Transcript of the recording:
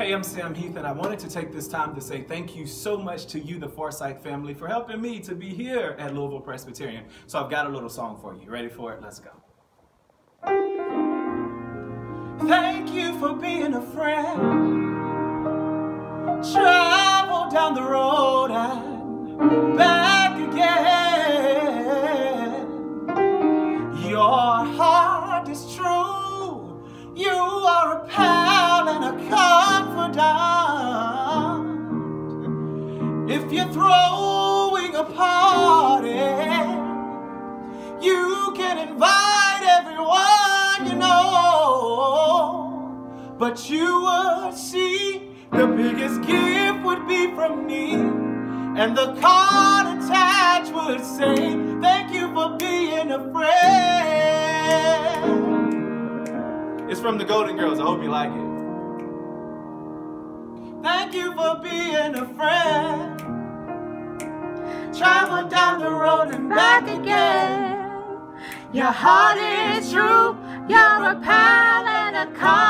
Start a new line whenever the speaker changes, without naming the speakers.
Hey, I'm Sam Heath, and I wanted to take this time to say thank you so much to you, the Forsyth family, for helping me to be here at Louisville Presbyterian. So I've got a little song for you. Ready for it? Let's go. Thank you for being a friend. If you're throwing a party, you can invite everyone you know. But you would see the biggest gift would be from me. And the card attached would say, Thank you for being a friend. It's from the Golden Girls. I hope you like it. Thank you for being a friend. Down the road and back again.
Your heart is true. You're a pal and a car.